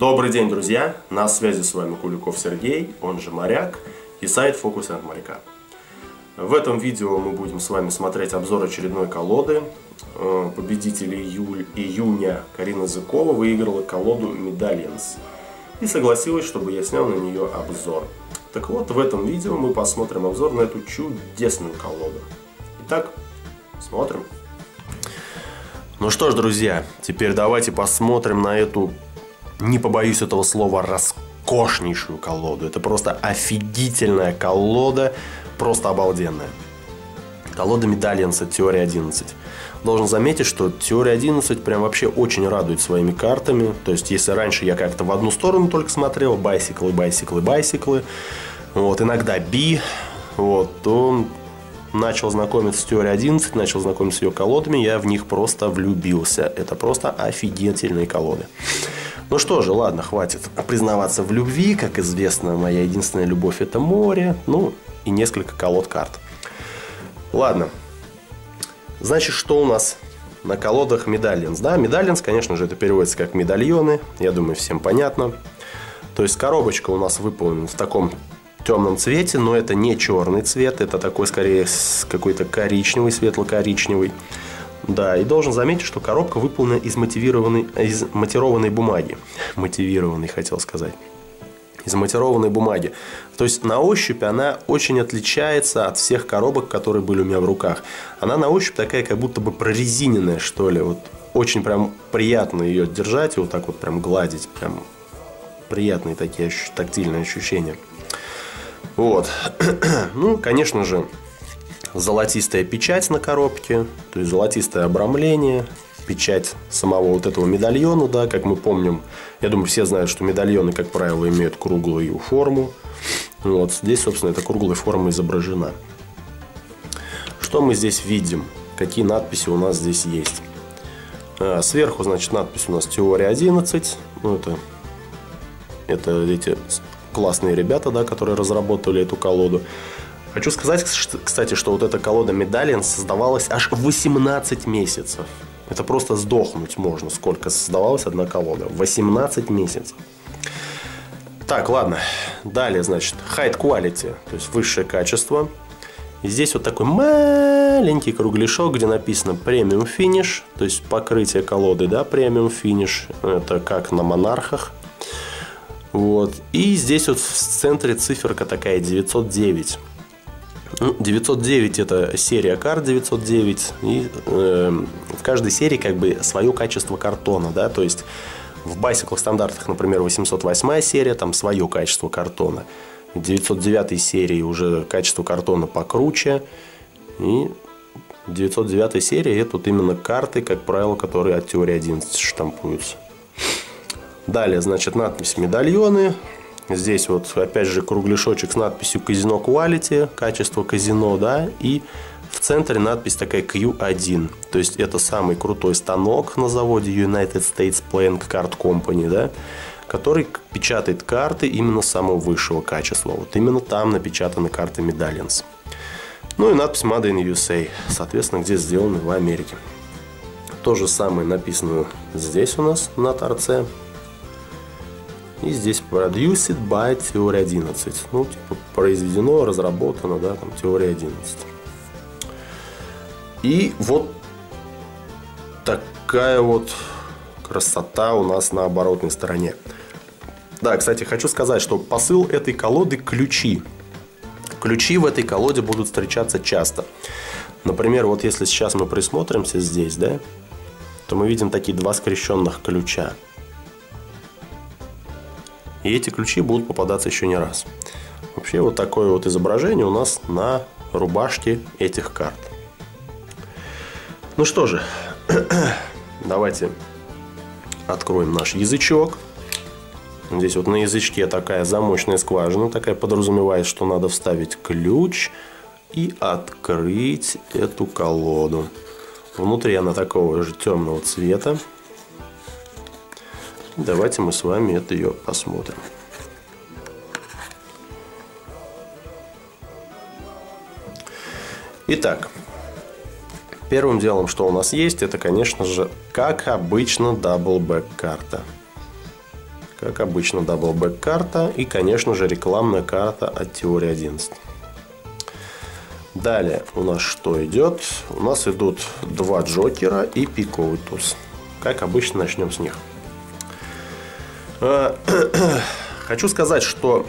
Добрый день, друзья! На связи с вами Куликов Сергей, он же Моряк, и сайт Фокусинг Моряка. В этом видео мы будем с вами смотреть обзор очередной колоды. Э, победитель июль, июня Карина Зыкова выиграла колоду Medallions и согласилась, чтобы я снял на нее обзор. Так вот, в этом видео мы посмотрим обзор на эту чудесную колоду. Итак, смотрим. Ну что ж, друзья, теперь давайте посмотрим на эту не побоюсь этого слова, роскошнейшую колоду. Это просто офигительная колода, просто обалденная. Колода Медальянса Теория 11. Должен заметить, что Теория 11 прям вообще очень радует своими картами. То есть, если раньше я как-то в одну сторону только смотрел, байсиклы, байсиклы, байсиклы, вот, иногда би, вот, то начал знакомиться с теорией 11, начал знакомиться с ее колодами, я в них просто влюбился. Это просто офигительные колоды. Ну что же, ладно, хватит признаваться в любви. Как известно, моя единственная любовь это море. Ну, и несколько колод карт. Ладно. Значит, что у нас на колодах медальонс? Да, медальонс, конечно же, это переводится как медальоны. Я думаю, всем понятно. То есть коробочка у нас выполнена в таком темном цвете, но это не черный цвет, это такой скорее какой-то коричневый, светло-коричневый. Да, и должен заметить, что коробка выполнена из мотивированной, из матированной бумаги. Мотивированной, хотел сказать. Из матированной бумаги. То есть на ощупь она очень отличается от всех коробок, которые были у меня в руках. Она на ощупь такая, как будто бы прорезиненная, что ли. Вот очень прям приятно ее держать и вот так вот прям гладить. Прям приятные такие тактильные ощущения. Вот. ну, конечно же, золотистая печать на коробке, то есть золотистое обрамление, печать самого вот этого медальона, да, как мы помним. Я думаю, все знают, что медальоны, как правило, имеют круглую форму. Вот здесь, собственно, эта круглая форма изображена. Что мы здесь видим? Какие надписи у нас здесь есть? А, сверху, значит, надпись у нас теория 11. Ну, это, это эти классные ребята, да, которые разработали эту колоду. Хочу сказать, кстати, что вот эта колода Медалиан создавалась аж 18 месяцев. Это просто сдохнуть можно, сколько создавалась одна колода. 18 месяцев. Так, ладно. Далее, значит, high quality, то есть высшее качество. И здесь вот такой маленький кругляшок, где написано премиум финиш, то есть покрытие колоды, да, премиум финиш. Это как на монархах. Вот. И здесь вот в центре циферка такая 909. 909 ну, это серия карт 909, и э, в каждой серии как бы свое качество картона, да, то есть в байсиклах стандартах, например, 808 серия, там свое качество картона. В 909 серии уже качество картона покруче, и 909 серии это вот именно карты, как правило, которые от теории 11 штампуются. Далее, значит, надпись «Медальоны», Здесь вот опять же кругляшочек с надписью казино quality, качество казино, да, и в центре надпись такая Q1. То есть это самый крутой станок на заводе United States Playing Card Company, да, который печатает карты именно самого высшего качества. Вот именно там напечатаны карты Medallions. Ну и надпись Made in USA, соответственно, где сделаны в Америке. То же самое написано здесь у нас на торце. И здесь produced by теория 11. Ну, типа, произведено, разработано, да, там, теория 11. И вот такая вот красота у нас на оборотной стороне. Да, кстати, хочу сказать, что посыл этой колоды – ключи. Ключи в этой колоде будут встречаться часто. Например, вот если сейчас мы присмотримся здесь, да, то мы видим такие два скрещенных ключа. И эти ключи будут попадаться еще не раз. Вообще вот такое вот изображение у нас на рубашке этих карт. Ну что же, давайте откроем наш язычок. Здесь вот на язычке такая замочная скважина, такая подразумевает, что надо вставить ключ и открыть эту колоду. Внутри она такого же темного цвета. Давайте мы с вами это ее посмотрим. Итак, первым делом, что у нас есть, это, конечно же, как обычно, double back карта. Как обычно, double back карта и, конечно же, рекламная карта от Теории 11. Далее у нас что идет? У нас идут два Джокера и пиковый туз. Как обычно, начнем с них. Э, хочу сказать, что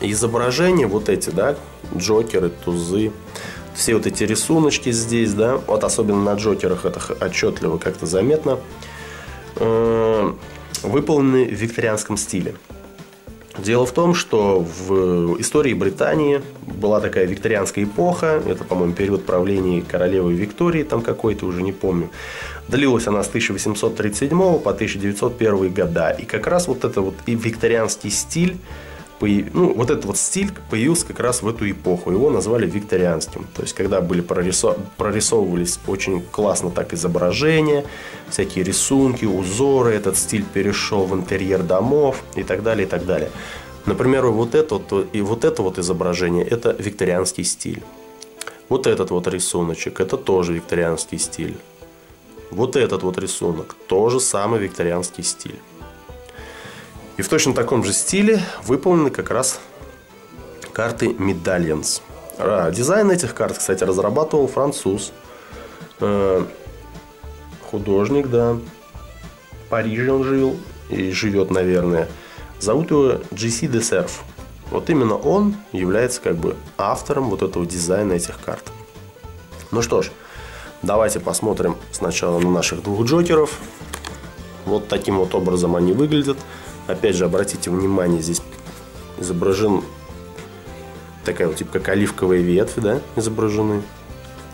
изображения вот эти, да, Джокеры, тузы, все вот эти рисуночки здесь, да, вот особенно на Джокерах это отчетливо как-то заметно, э, выполнены в викторианском стиле. Дело в том, что в истории Британии была такая викторианская эпоха, это, по-моему, период правления королевы Виктории, там какой-то, уже не помню. Длилась она с 1837 по 1901 года. И как раз вот это вот и викторианский стиль ну, вот этот вот стиль появился как раз в эту эпоху. Его назвали викторианским. То есть, когда были прорисов... прорисовывались очень классно так изображения, всякие рисунки, узоры, этот стиль перешел в интерьер домов и так далее, и так далее. Например, вот это вот, и вот это вот изображение – это викторианский стиль. Вот этот вот рисуночек – это тоже викторианский стиль. Вот этот вот рисунок – тоже самый викторианский стиль. И в точно таком же стиле выполнены как раз карты Medallions. Дизайн этих карт, кстати, разрабатывал француз. Э, художник, да. В Париже он жил и живет, наверное. Зовут его GC Deserve. Вот именно он является как бы автором вот этого дизайна этих карт. Ну что ж, давайте посмотрим сначала на наших двух джокеров. Вот таким вот образом они выглядят. Опять же, обратите внимание, здесь изображен такая вот, типа, как оливковая ветвь, да, изображены.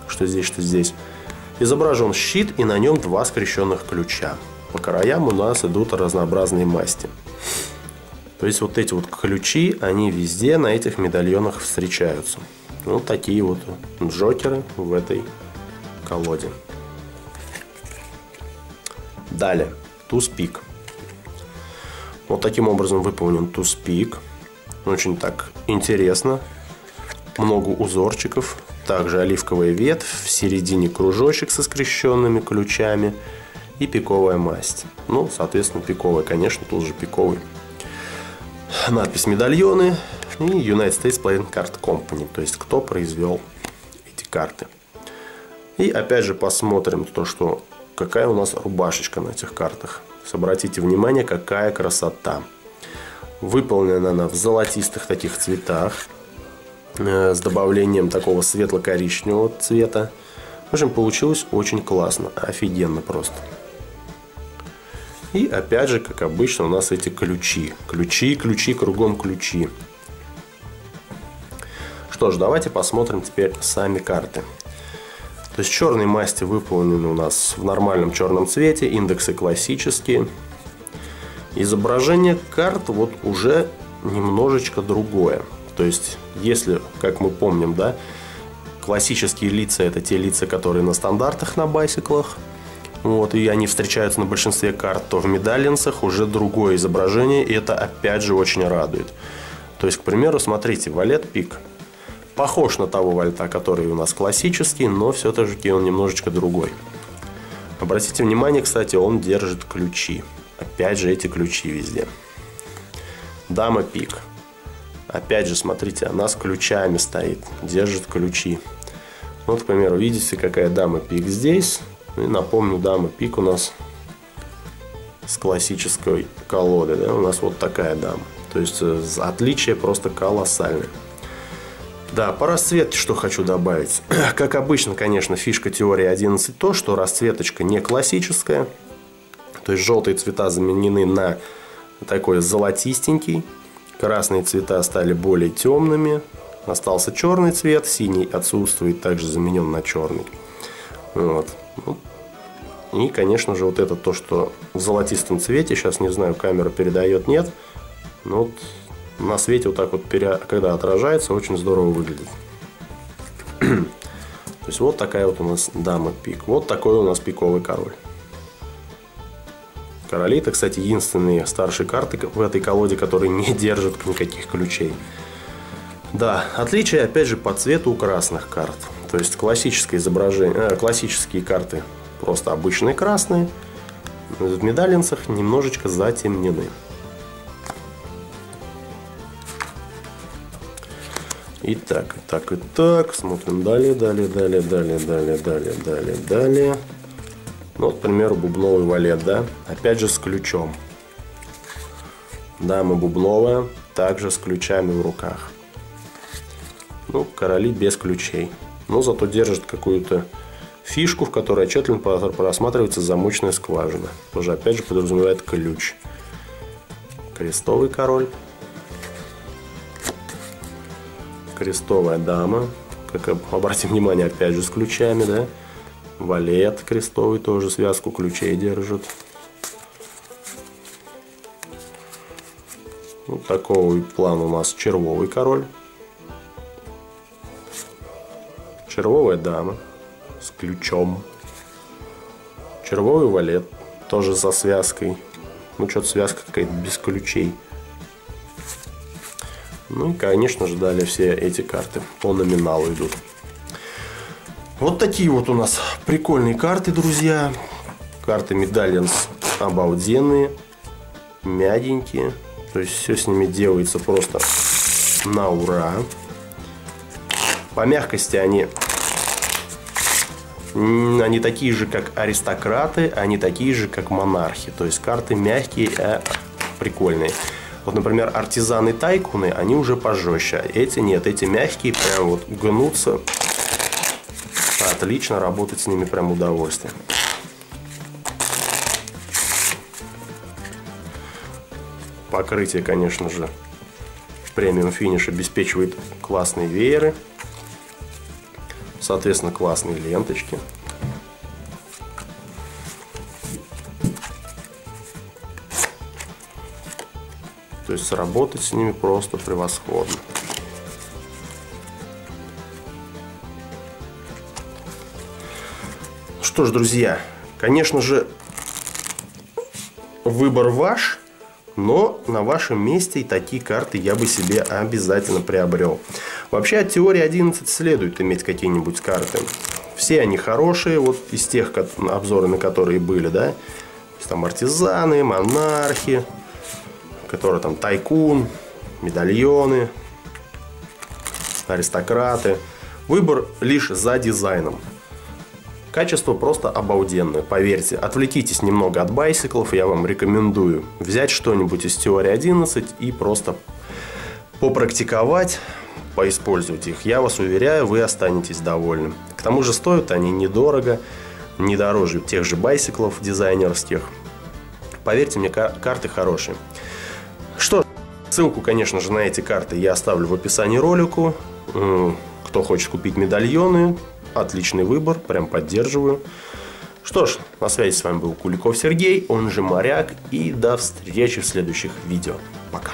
Что здесь, что здесь. Изображен щит, и на нем два скрещенных ключа. По краям у нас идут разнообразные масти. То есть вот эти вот ключи, они везде на этих медальонах встречаются. Вот такие вот джокеры в этой колоде. Далее, туз пик. Вот таким образом выполнен туз-пик. Очень так интересно. Много узорчиков. Также оливковая ветвь, в середине кружочек со скрещенными ключами и пиковая масть. Ну, соответственно, пиковая, конечно, тут же пиковый. Надпись «Медальоны» и United States Playing Card Company, то есть кто произвел эти карты. И опять же посмотрим то, что какая у нас рубашечка на этих картах. Обратите внимание, какая красота. Выполнена она в золотистых таких цветах э, с добавлением такого светло-коричневого цвета. В общем, получилось очень классно, офигенно просто. И опять же, как обычно, у нас эти ключи. Ключи, ключи, кругом ключи. Что ж, давайте посмотрим теперь сами карты. То есть черные масти выполнены у нас в нормальном черном цвете, индексы классические. Изображение карт вот уже немножечко другое. То есть, если, как мы помним, да, классические лица это те лица, которые на стандартах на байсиклах, вот, и они встречаются на большинстве карт, то в медальенсах уже другое изображение, и это опять же очень радует. То есть, к примеру, смотрите, валет пик – похож на того вальта, который у нас классический, но все-таки он немножечко другой. Обратите внимание, кстати, он держит ключи. Опять же, эти ключи везде. Дама пик. Опять же, смотрите, она с ключами стоит, держит ключи. Вот, к примеру, видите, какая дама пик здесь. И напомню, дама пик у нас с классической колоды. Да? У нас вот такая дама. То есть э, отличие просто колоссальное. Да, по расцветке что хочу добавить. Как обычно, конечно, фишка теории 11 то, что расцветочка не классическая. То есть желтые цвета заменены на такой золотистенький. Красные цвета стали более темными. Остался черный цвет, синий отсутствует, также заменен на черный. Вот. И, конечно же, вот это то, что в золотистом цвете, сейчас не знаю, камера передает, нет. Но вот на свете вот так вот, когда отражается, очень здорово выглядит. То есть вот такая вот у нас дама пик. Вот такой у нас пиковый король. Короли это, кстати, единственные старшие карты в этой колоде, которые не держат никаких ключей. Да, отличие опять же по цвету у красных карт. То есть классическое изображение, э, классические карты просто обычные красные. В медалинцах немножечко затемнены. И так, и так, и так. Смотрим далее, далее, далее, далее, далее, далее, далее, далее. Ну, вот, к примеру, бубновый валет, да? Опять же с ключом. Дама бубновая, также с ключами в руках. Ну, короли без ключей. Но зато держит какую-то фишку, в которой отчетливо просматривается замочная скважина. Тоже опять же подразумевает ключ. Крестовый король. Крестовая дама. Как обратим внимание, опять же с ключами, да. Валет крестовый тоже связку ключей держит. Вот такого плана у нас червовый король. Червовая дама с ключом. Червовый валет тоже со связкой. Ну, что-то связка какая-то без ключей. Ну и, конечно же, далее все эти карты по номиналу идут. Вот такие вот у нас прикольные карты, друзья. Карты Medallions обалденные, мягенькие. То есть все с ними делается просто на ура. По мягкости они они такие же, как аристократы, они такие же, как монархи. То есть карты мягкие, а прикольные. Вот, например, артизаны тайкуны, они уже пожестче. Эти нет, эти мягкие, прям вот гнутся. Отлично, работать с ними прям удовольствие. Покрытие, конечно же, премиум финиш обеспечивает классные вееры. Соответственно, классные ленточки. То есть сработать с ними просто превосходно. Что ж, друзья, конечно же, выбор ваш, но на вашем месте и такие карты я бы себе обязательно приобрел. Вообще от теории 11 следует иметь какие-нибудь карты. Все они хорошие, вот из тех обзоры, на которые были, да. Там артизаны, монархи, которые там тайкун, медальоны, аристократы. Выбор лишь за дизайном. Качество просто обалденное, поверьте. Отвлекитесь немного от байсиклов, я вам рекомендую взять что-нибудь из теории 11 и просто попрактиковать, поиспользовать их. Я вас уверяю, вы останетесь довольны. К тому же стоят они недорого, не дороже тех же байсиклов дизайнерских. Поверьте мне, карты хорошие. Ссылку, конечно же, на эти карты я оставлю в описании ролику. Кто хочет купить медальоны, отличный выбор, прям поддерживаю. Что ж, на связи с вами был Куликов Сергей, он же Моряк, и до встречи в следующих видео. Пока.